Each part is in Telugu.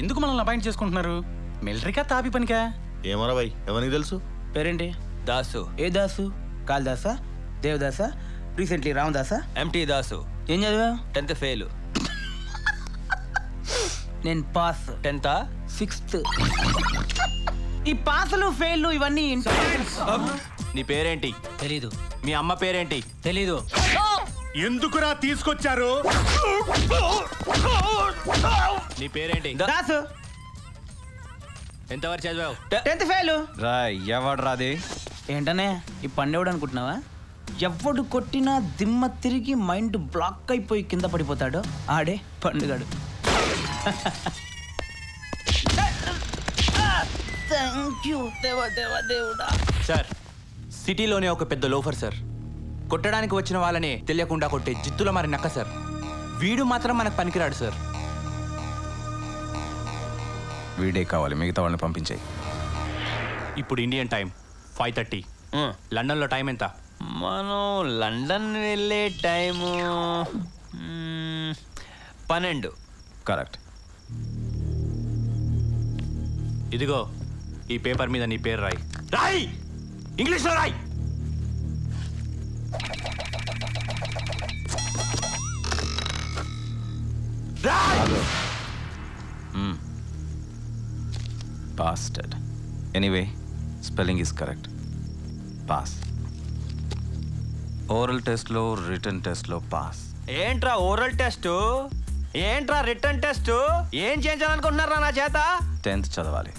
మనల్ని అపాయింట్ చేసుకుంటున్నారు? మిలిటరీకా తాపి పనికా? ఏమరా భయ్ ఎవరికి తెలుసు? పేరేంటి? దాసు. ఏ దాసు? కాళిదాసా దేవదాసా రీసెంట్లీ రామదాసా ఎంటీ దాసు. ఏం చదివా? Tenth fail. నేను పాస్. టెన్తా? సిక్స్త్. ఈ పాసులు ఫెయిల్ ఇవన్నీ నీ పేరేంటి? తెలీదు. మీ అమ్మ పేరేంటి? తెలీదు. ఎందుకురా తీసుకొచ్చారు? నీ పేరేంటి? దాసు. ఎంతవరకు చదివావు? Tenth fail. రా ఎవడు రాది ఏంటనే ఈ పండేవాడు అనుకుంటున్నావా? ఎవడు కొట్టినా దిమ్మ తిరిగి మైండ్ బ్లాక్ అయిపోయి కింద పడిపోతాడు ఆడే పండుగాడు. థ్యాంక్ యూ దేవా దేవా దేవుడా సార్ సిటీలోనే ఒక పెద్ద లోఫర్ సార్. కొట్టడానికి వచ్చిన వాళ్ళని తెలియకుండా కొట్టే జిత్తుల మరి నక్క సార్. వీడు మాత్రం మనకు పనికిరాడు సార్. వీడే కావాలి. మిగతా వాళ్ళని పంపించాయి. ఇప్పుడు ఇండియన్ టైం ఫైవ్ థర్టీ. లండన్లో టైం ఎంత? మనం లండన్ వెళ్ళే టైము పన్నెండు. కరెక్ట్. ఇదిగో ఈ పేపర్ మీద నీ పేరు రాయి. రాయి! ఇంగ్లీష్లో రాయి! Pasted anyway spelling is correct pass oral టెస్ట్లో రిటర్న్ టెస్ట్లో పాస్ ఏంట్రా ఓరల్ టెస్ట్ ఏంట్రా రిటర్న్ టెస్ట్ ఏం చేయించాలనుకుంటున్నారా నా చేత? టెన్త్ చదవాలి.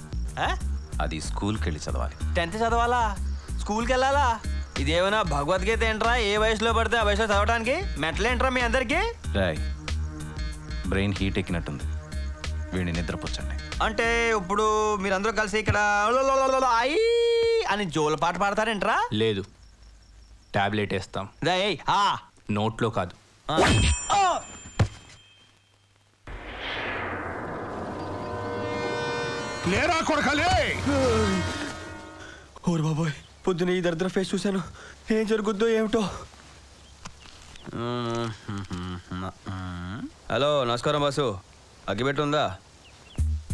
అది స్కూల్కి వెళ్ళి చదవాలి. టెన్త్ చదవాలా? స్కూల్కి వెళ్ళాలా? ఇదేమైనా భగవద్గీత ఏంట్రా? ఏ వయసులో పడితే ఆ వయసులో చదవడానికి మెట్లేంట్రా మీ అందరికీ? రాయ్ బ్రెయిన్ హీట్ ఎక్కినట్టుంది. వీడిని నిద్రపుచ్చండి. అంటే ఇప్పుడు మీరందరూ కలిసి ఇక్కడ ఐ అని జోల పాట పాడతారేంట్రా? లేదు. టాబ్లెట్ వేస్తాం. ఆ. నోట్లో కాదు. లేరా కొడకలే? ఓరు బాబోయ్ పొద్దున ఈ దరిద్ర ఫేస్ చూశాను. ఏం జరుగుద్దో ఏమిటో. హలో నమస్కారం బాసు. అగ్గిపెట్టి ఉందా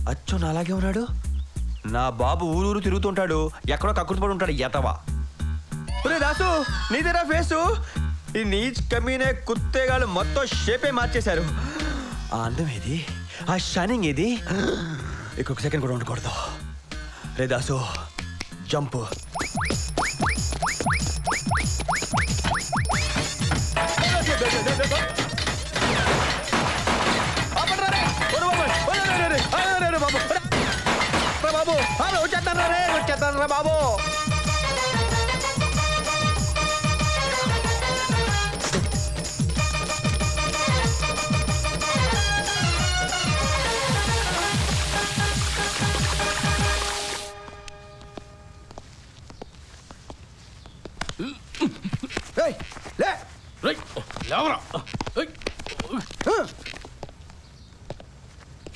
అచ్చో నా అలాగే ఉన్నాడు? నా బాబు ఊరూరు తిరుగుతుంటాడు. ఎక్కడో కక్కుర్తిపడి ఉంటాడు ఎతవా. ఒరే దాసు నీదేనా ఫేసు? ఈ నీచ్ కమీనే కుత్తేగాళ్ళు మొత్తం షేపే మార్చేశారు. ఆ అందం ఏది? ఆ షైనింగ్ ఏది? ఇంకొక సెకండ్ కూడా ఉండకూడదు. రే దాసు జంప్. బాబు వచ్చేస్తాను రే వచ్చేస్తాను రా బాబు ఏయ్, లే.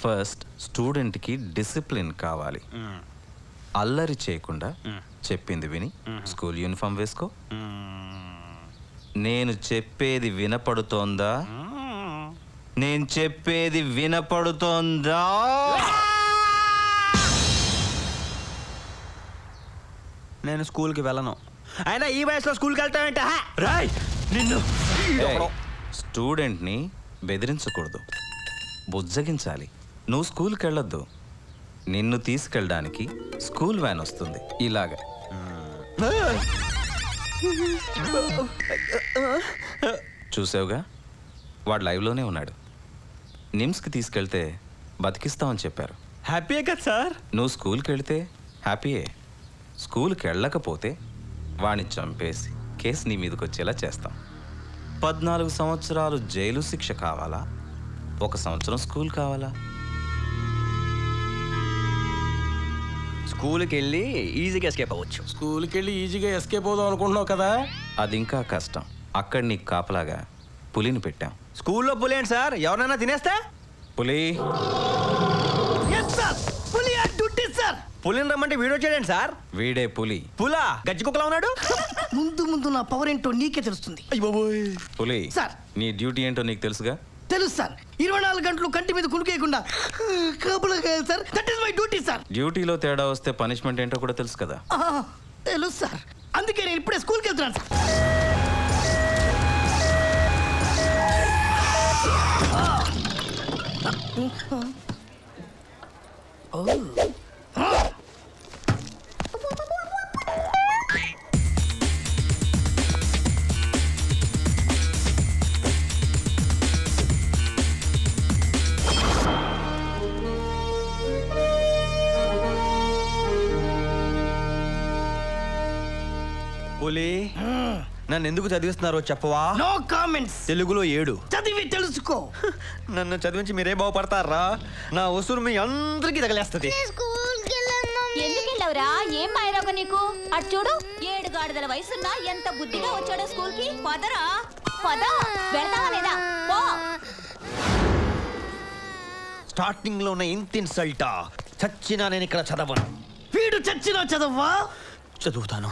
ఫస్ట్ స్టూడెంట్కి డిసిప్లిన్ కావాలి. అల్లరి చేయకుండా చెప్పింది విని స్కూల్ యూనిఫామ్ వేసుకో. నేను చెప్పేది వినపడుతోందా? నేను చెప్పేది వినపడుతోందా? నేను స్కూల్కి వెళ్ళను. అయినా ఈ వయసులో స్కూల్కి వెళ్తానంటే రాయ్! నిన్ను స్టూడెంట్ని బెదిరించకూడదు. బుజ్జగించాలి. నువ్వు స్కూల్కి వెళ్ళొద్దు నిన్ను తీసుకెళ్ళడానికి స్కూల్ వ్యాన్ వస్తుంది. ఇలాగా. చూసావుగా? వాడు లైవ్లోనే ఉన్నాడు. నిమ్స్కి తీసుకెళ్తే బతికిస్తామని చెప్పారు. హ్యాపీయే కదా సార్? నువ్వు స్కూల్కి వెళితే హ్యాపీయే. స్కూల్కి వెళ్ళకపోతే వాణ్ణి చంపేసి కేసు నీ మీదకి వచ్చేలా చేస్తాం. పద్నాలుగు సంవత్సరాలు జైలు శిక్ష కావాలా? ఒక సంవత్సరం స్కూల్ కావాలా? స్కూల్కి వెళ్ళి ఈజీగా ఎస్కేప్ అవ్వచ్చు. స్కూల్కి వెళ్ళి ఈజీగా ఎస్కేప్ అవుదాం అనుకుంటున్నావు కదా? అది ఇంకా కష్టం. అక్కడ నీకు కాపలాగా పులిని పెట్టాం. స్కూల్లో పులేండి సార్? ఎవరైనా తినేస్తే? పులి. పులి పులిని రమ్మంటే వీడియో చేయండి సార్? వీడే పులి. పులా? గజ్జి కుక్కలా ఉన్నాడు? ముందు ముందు నా పవర్ ఏంటో నీకే తెలుస్తుంది. పులి సార్. నీ డ్యూటీ ఏంటో నీకు తెలుసుగా? తెలుసు సార్. ఇరవై నాలుగు గంటలు కంటి మీద కునుకేయకుండా కాపులా sir. That is my duty sir. డ్యూటీలో తేడా వస్తే పనిష్మెంట్ ఏంటో కూడా తెలుసు కదా? ఆ, తెలుసు సార్. అందుకే నేను ఇప్పుడే స్కూల్కి వెళ్తున్నాను సార్. పులి. నన్ను ఎందుకు చదివిస్తున్నారో చెప్పవా? నో కామెంట్స్ తెలుగులో ఏడు. చదివి తెలుసుకో. నన్ను చదివించి మీరే బాగుపడతారా? నా వసూలు మీ అందరికీ తగలేస్తుంది. ఎందుకు వెళ్ళవురా ఏం మాయరాగ నీకు? అటు చూడు ఏడు గాడిదల వయసున్నా ఎంత బుద్ధిగా వచ్చాడో స్కూల్కి పదరా? పద. వెళ్తావా లేదా? పో. స్టార్టింగ్లో ఉన్న ఇంత ఇన్సల్టా. చచ్చినా నేను ఇక్కడ చదవను. వీడు చచ్చినా చదవ్వా చదువుతాను.